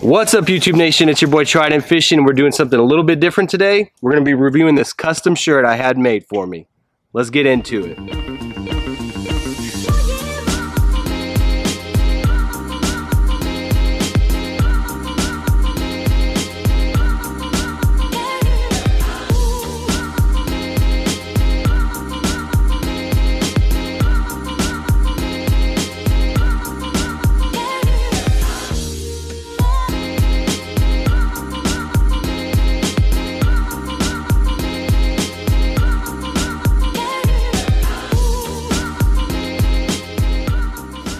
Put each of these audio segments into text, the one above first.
What's up YouTube Nation? It's your boy Trident Fishing. We're doing something a little bit different today. We're gonna be reviewing this custom shirt I had made for me. Let's get into it.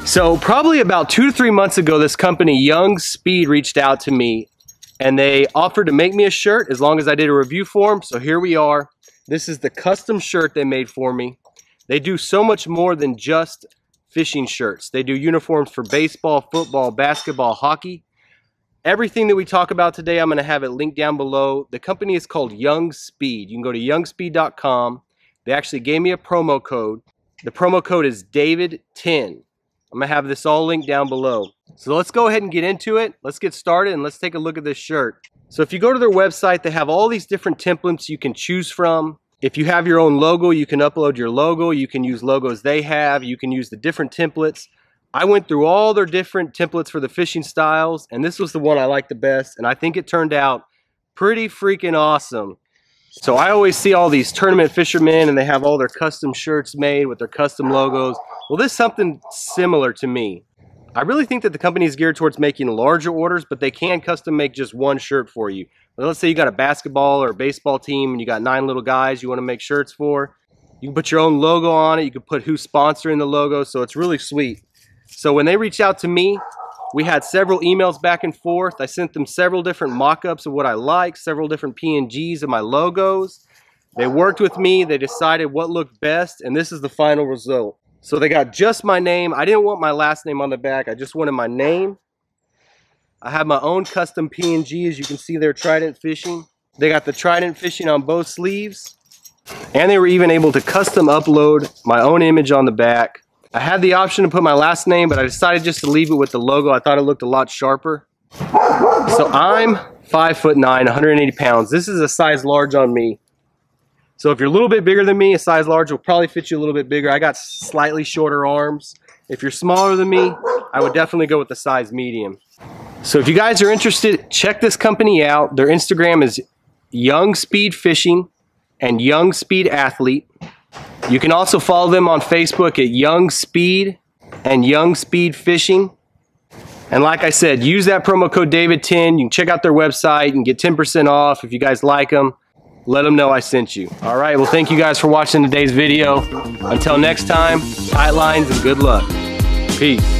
So probably about two to three months ago, this company, Young Speed, reached out to me and they offered to make me a shirt as long as I did a review for them. So here we are. This is the custom shirt they made for me. They do so much more than just fishing shirts. They do uniforms for baseball, football, basketball, hockey. Everything that we talk about today, I'm going to have it linked down below. The company is called Young Speed. You can go to youngspeed.com. They actually gave me a promo code. The promo code is David10. I'm gonna have this all linked down below. So let's go ahead and get into it. Let's get started and let's take a look at this shirt. So if you go to their website, they have all these different templates you can choose from. If you have your own logo, you can upload your logo. You can use logos they have. You can use the different templates. I went through all their different templates for the fishing styles, and this was the one I liked the best, and I think it turned out pretty freaking awesome. So I always see all these tournament fishermen, and they have all their custom shirts made with their custom logos. Well, this is something similar to me. I really think that the company is geared towards making larger orders, but they can custom make just one shirt for you. Let's say you got a basketball or a baseball team and you got nine little guys you want to make shirts for. You can put your own logo on it. You can put who's sponsoring the logo. So it's really sweet. So when they reached out to me, we had several emails back and forth. I sent them several different mock-ups of what I like, several different PNGs of my logos. They worked with me. They decided what looked best, and this is the final result. So they got just my name. I didn't want my last name on the back. I just wanted my name. I have my own custom PNG, as you can see there, Trident Fishing. They got the Trident Fishing on both sleeves. And they were even able to custom upload my own image on the back. I had the option to put my last name, but I decided just to leave it with the logo. I thought it looked a lot sharper. So I'm five foot nine, 180 pounds. This is a size large on me. So if you're a little bit bigger than me, a size large will probably fit you a little bit bigger. I got slightly shorter arms. If you're smaller than me, I would definitely go with the size medium. So if you guys are interested, check this company out. Their Instagram is Young Speed Fishing and Young Speed Athlete. You can also follow them on Facebook at Young Speed and Young Speed Fishing. And like I said, use that promo code David10. You can check out their website and get 10% off if you guys like them let them know I sent you. All right, well, thank you guys for watching today's video. Until next time, tight lines and good luck. Peace.